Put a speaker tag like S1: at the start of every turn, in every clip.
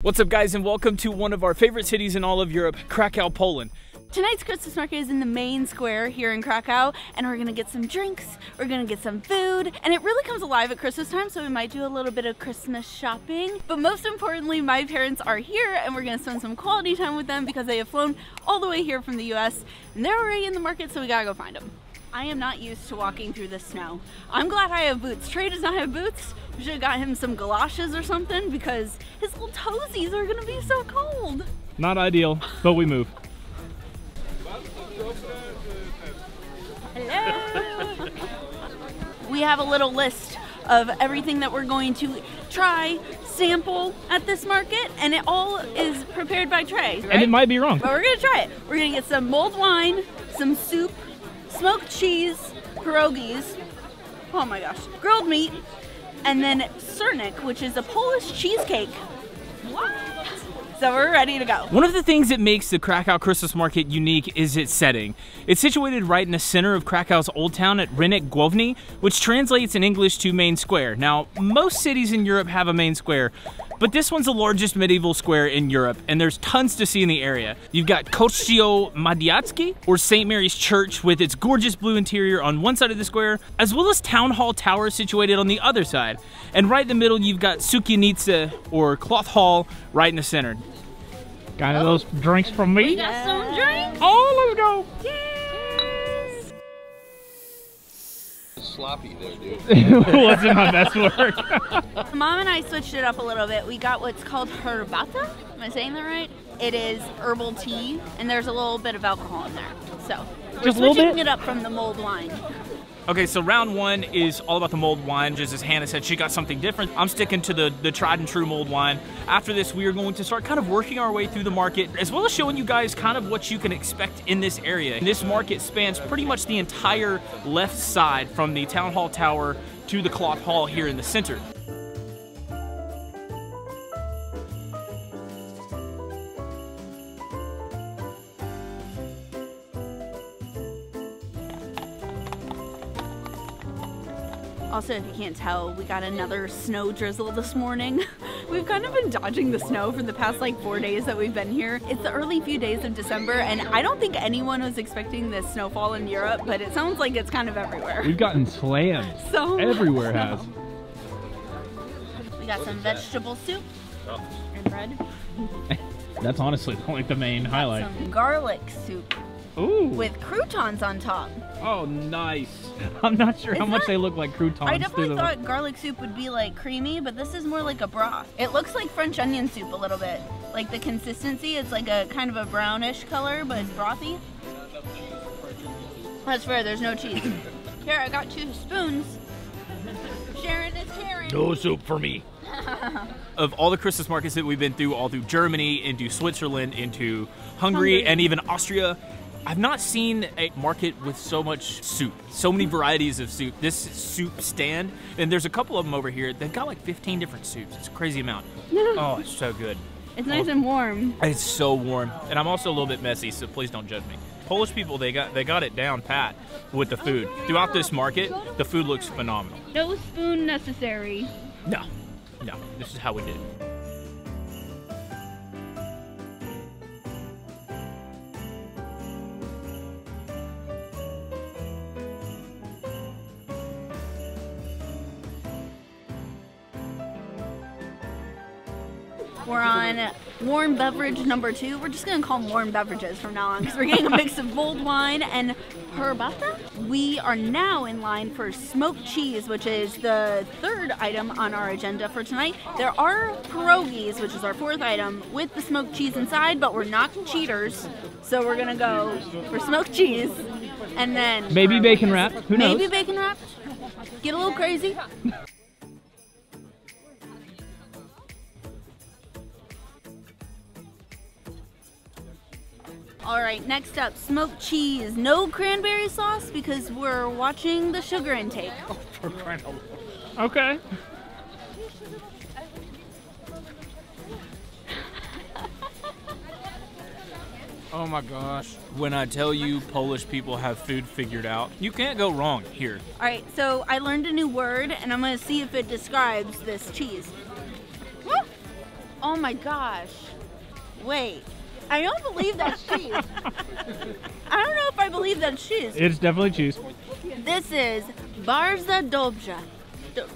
S1: What's up guys and welcome to one of our favorite cities in all of Europe, Krakow, Poland.
S2: Tonight's Christmas market is in the main square here in Krakow, and we're gonna get some drinks, we're gonna get some food, and it really comes alive at Christmas time, so we might do a little bit of Christmas shopping. But most importantly, my parents are here, and we're gonna spend some quality time with them because they have flown all the way here from the US, and they're already in the market, so we gotta go find them. I am not used to walking through the snow. I'm glad I have boots. Trey does not have boots. We should have got him some galoshes or something because his little toesies are gonna be so cold.
S1: Not ideal, but we move.
S2: Hello. we have a little list of everything that we're going to try, sample at this market, and it all is prepared by Trey. Right?
S1: And it might be wrong.
S2: But we're gonna try it. We're gonna get some mulled wine, some soup, smoked cheese, pierogies, oh my gosh, grilled meat, and then Sernik, which is a Polish cheesecake. What? So we're ready to go.
S1: One of the things that makes the Krakow Christmas Market unique is its setting. It's situated right in the center of Krakow's Old Town at Rynek Główny, which translates in English to Main Square. Now, most cities in Europe have a main square, but this one's the largest medieval square in Europe, and there's tons to see in the area. You've got Kościół Mariacki, or St. Mary's Church, with its gorgeous blue interior on one side of the square, as well as Town Hall Tower situated on the other side. And right in the middle, you've got Sukiennica, or Cloth Hall, right in the center.
S3: Got any of those drinks from me?
S2: We got some drinks.
S3: Oh, let's go.
S4: Sloppy there, dude.
S3: Wasn't my best work.
S2: Mom and I switched it up a little bit. We got what's called herbata. Am I saying that right? It is herbal tea, and there's a little bit of alcohol in there. So we're
S3: Just a little
S2: switching
S3: bit?
S2: it up from the mulled wine.
S1: Okay, so round one is all about the mulled wine. Just as Hannah said, she got something different. I'm sticking to the, the tried and true mulled wine. After this, we are going to start kind of working our way through the market, as well as showing you guys kind of what you can expect in this area. This market spans pretty much the entire left side from the Town Hall Tower to the Cloth Hall here in the center.
S2: Also, if you can't tell, we got another snow drizzle this morning. we've kind of been dodging the snow for the past like four days that we've been here. It's the early few days of December, and I don't think anyone was expecting this snowfall in Europe, but it sounds like it's kind of everywhere.
S3: We've gotten slammed.
S2: So
S3: Everywhere
S2: snow.
S3: has.
S2: We got some vegetable soup and bread.
S3: That's honestly like the main highlight.
S2: Some garlic soup
S3: Ooh.
S2: with croutons on top.
S1: Oh, nice.
S3: I'm not sure how
S2: It's
S3: much they look like croutons.
S2: I
S3: through
S2: definitely
S3: the-
S2: thought garlic soup would be like creamy, but this is more like a broth. It looks like French onion soup a little bit. Like the consistency, it's like a kind of a brownish color, but it's brothy. That's fair, there's no cheese. Here, I got two spoons. Sharon is caring.
S3: No soup for me.
S1: Of all the Christmas markets that we've been through, all through Germany, into Switzerland, into Hungary,
S2: Hungary.
S1: and even Austria, I've not seen a market with so much soup, so many varieties of soup. This soup stand, and there's a couple of them over here. They've got like 15 different soups. It's a crazy amount. oh, it's so good.
S2: It's nice oh. and warm.
S1: It's so warm, and I'm also a little bit messy, so please don't judge me. Polish people, they got they got it down pat with the food. Throughout this market, the food looks phenomenal.
S2: No spoon necessary.
S1: No, no, this is how we did it.
S2: We're on warm beverage number two. We're just gonna call them warm beverages from now on because we're getting a mix of mulled wine and herbata. We are now in line for smoked cheese, which is the third item on our agenda for tonight. There are pierogies, which is our fourth item, with the smoked cheese inside, but we're not cheaters, so we're gonna go for smoked cheese and then
S3: Maybe bacon wrap. Who knows?
S2: maybe bacon wrap. Get a little crazy. All right, next up, smoked cheese. No cranberry sauce because we're watching the sugar intake. Oh, for cradle.
S3: Okay.
S1: Oh my gosh. When I tell you Polish people have food figured out, you can't go wrong here.
S2: All right, so I learned a new word and I'm gonna see if it describes this cheese. Woo! Oh my gosh. Wait. I don't believe that's cheese. I don't know if I believe that's cheese.
S3: It's definitely cheese.
S2: This is Barza Dobja. Do-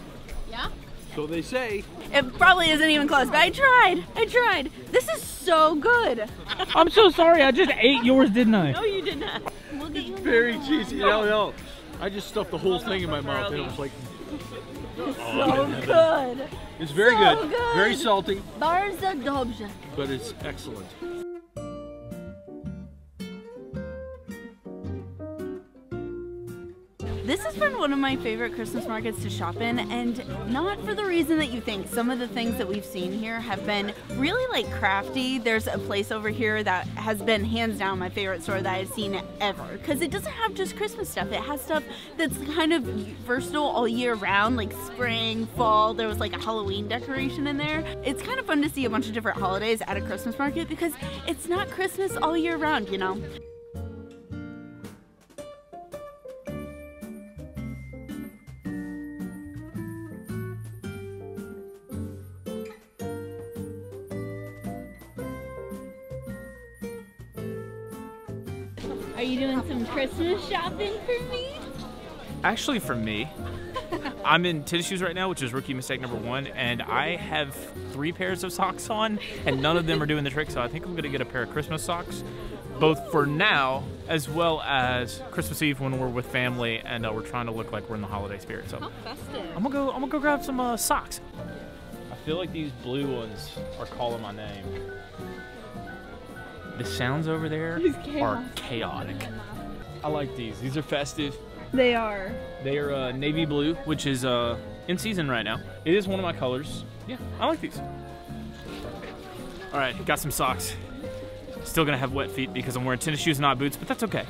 S2: yeah?
S4: So they say.
S2: It probably isn't even close, but I tried. I tried. This is so good.
S3: I'm so sorry. I just ate yours, didn't I?
S2: No, you did not. We'll get you
S4: Very cheesy. No, no. I just stuffed the whole thing in my mouth and it was like, oh,
S2: so good.
S4: it's very
S2: So
S4: good.
S2: good.
S4: Very salty,
S2: Barza Dobja.
S4: but it's excellent.
S2: One of my favorite Christmas markets to shop in, and not for the reason that you think. Some of the things that we've seen here have been really like crafty. There's a place over here that has been hands down my favorite store that I've seen ever because it doesn't have just Christmas stuff. It has stuff that's kind of versatile all year round, like spring, fall. There was like a Halloween decoration in there. It's kind of fun to see a bunch of different holidays at a Christmas market because it's not Christmas all year round, you know. Are you doing some Christmas shopping for me?
S1: Actually, for me, I'm in tennis shoes right now, which is rookie mistake number one, and I have three pairs of socks on, and none of them are doing the trick. So I think I'm gonna get a pair of Christmas socks, both for now as well as Christmas Eve when we're with family and uh, we're trying to look like we're in the holiday spirit. So
S2: festive.
S1: I'm gonna go. I'm gonna go grab some uh, socks. I feel like these blue ones are calling my name. The sounds over there are chaotic. I like these. These are festive.
S2: They are.
S1: They are uh, navy blue, which is uh, in season right now. It is one of my colors. Yeah, I like these. All right, got some socks. Still gonna have wet feet because I'm wearing tennis shoes, and not boots, but that's okay.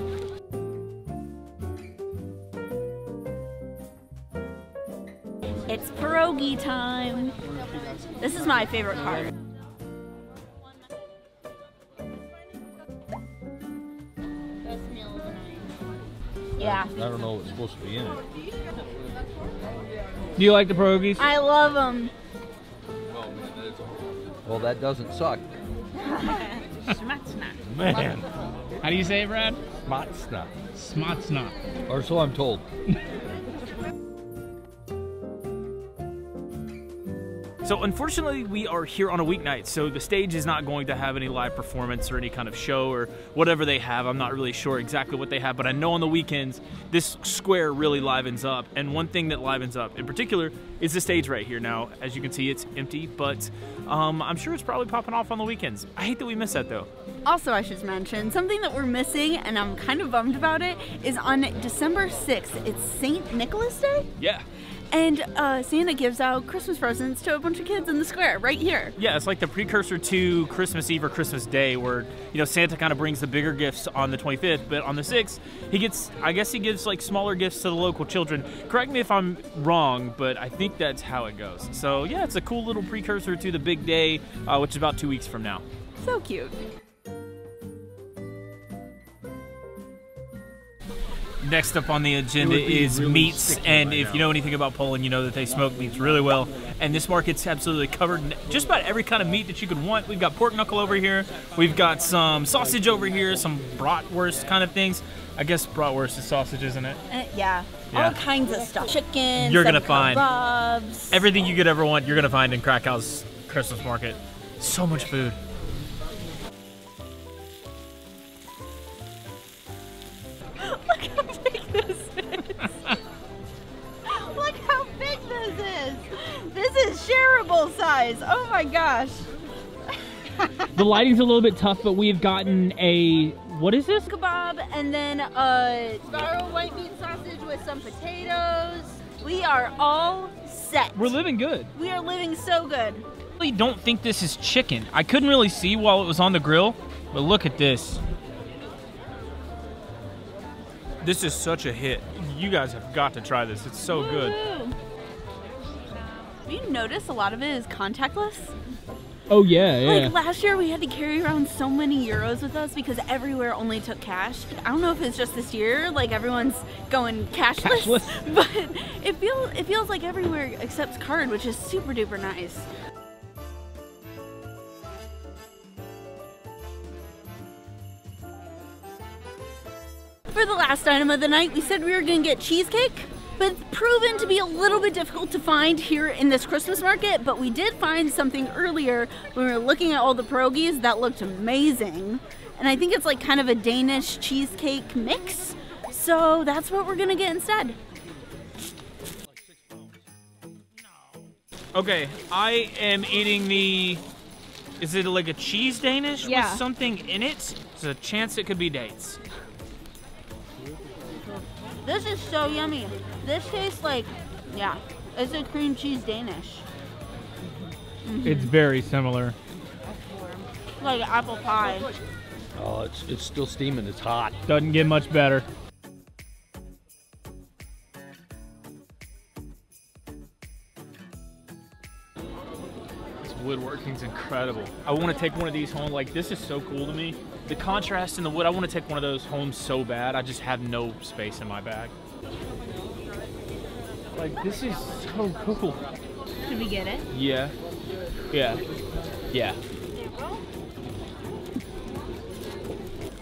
S2: It's pierogi time. This is my favorite part. Yeah,
S4: I don't know what's supposed to be in it.
S3: Do you like the pierogies?
S2: I love them.
S4: Well, that doesn't suck.
S3: Man. How do you say it, Brad?
S4: Matzna.
S3: Smotsnot.
S4: Or so I'm told.
S1: So unfortunately, we are here on a weeknight, so the stage is not going to have any live performance or any kind of show or whatever they have. I'm not really sure exactly what they have, but I know on the weekends this square really livens up. And one thing that livens up in particular is the stage right here. Now, as you can see, it's empty, but um, I'm sure it's probably popping off on the weekends. I hate that we miss that though.
S2: Also, I should mention something that we're missing, and I'm kind of bummed about it, is on December 6th. It's St. Nicholas Day,
S1: Yeah.
S2: And uh, Santa gives out Christmas presents to a bunch of kids in the square right here.
S1: Yeah, it's like the precursor to Christmas Eve or Christmas Day, where you know Santa kind of brings the bigger gifts on the 25th, but on the 6th he gets, I guess he gives like smaller gifts to the local children. Correct me if I'm wrong, but I think that's how it goes. So yeah, it's a cool little precursor to the big day, uh, which is about two weeks from now.
S2: So cute.
S1: Next up on the agenda
S4: It would be
S1: is
S4: really
S1: meats, and
S4: right
S1: if
S4: now.
S1: you know anything about Poland, you know that they smoke meats really well. And this market's absolutely covered in just about every kind of meat that you could want. We've got pork knuckle over here, we've got some sausage over here, some bratwurst kind of things. I guess bratwurst is sausage, isn't it?
S2: Uh, yeah.
S1: Yeah.
S2: all kinds of stuff. Chicken.
S1: You're gonna find
S2: kebabs.
S1: Everything you could ever want, you're gonna find in Krakow's Christmas market. So much food.
S2: Is. This is shareable size. Oh my gosh.
S3: The lighting's a little bit tough, but we've gotten a what is this?
S2: Kebab and then a spiral white meat sausage with some potatoes. We are all set.
S3: We're living good.
S2: we are living so good.
S1: I really don't think this is chicken. I couldn't really see while it was on the grill, but look at this. This is such a hit. You guys have got to try this. It's so good
S2: you notice a lot of it is contactless?
S3: Oh yeah, yeah.
S2: Like last year we had to carry around so many euros with us because everywhere only took cash. I don't know if it's just this year, like everyone's going cashless,
S3: cashless.
S2: but it feels it feels like everywhere accepts card, which is super duper nice. For the last item of the night, we said we were gonna get cheesecake but it's proven to be a little bit difficult to find here in this Christmas market. But we did find something earlier when we were looking at all the pierogies that looked amazing. And I think it's like kind of a Danish cheesecake mix. So that's what we're gonna get instead.
S1: Okay, I am eating the. Is it like a cheese Danish
S2: Yeah.
S1: with something in it? There's a chance it could be dates.
S2: This is so yummy. This tastes like, yeah, it's a cream cheese Danish. Mm-hmm.
S3: It's very similar.
S2: Like apple pie.
S4: Oh, it's, it's still steaming. It's hot.
S3: Doesn't get much better.
S1: This woodworking's incredible. I want to take one of these home. Like, this is so cool to me. The contrast in the wood, I want to take one of those home so bad. I just have no space in my bag. Like, this is so cool.
S2: Should we get it?
S1: Yeah. Yeah. Yeah.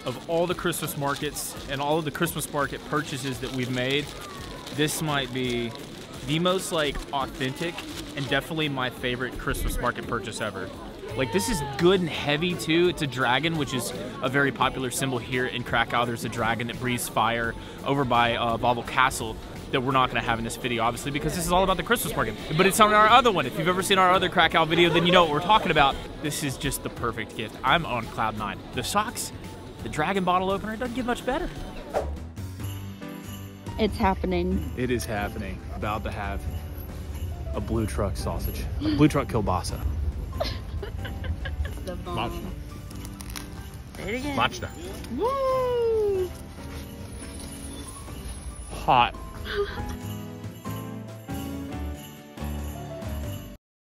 S1: Of all the Christmas markets and all of the Christmas market purchases that we've made, this might be the most like authentic and definitely my favorite Christmas market purchase ever. Like this is good and heavy too. It's a dragon, which is a very popular symbol here in Krakow. There's a dragon that breathes fire over by uh, Wawel Castle that we're not going to have in this video, obviously, because this is all about the Christmas market. But it's on our other one. If you've ever seen our other Krakow video, then you know what we're talking about. This is just the perfect gift. I'm on cloud nine. The socks, the dragon bottle opener, it doesn't get much better.
S2: It's happening.
S1: It is happening. About to have a blue truck sausage, a blue truck kielbasa.
S2: The bomb. Say it again.
S4: Machda.
S2: Woo!
S1: Hot. ハハハ。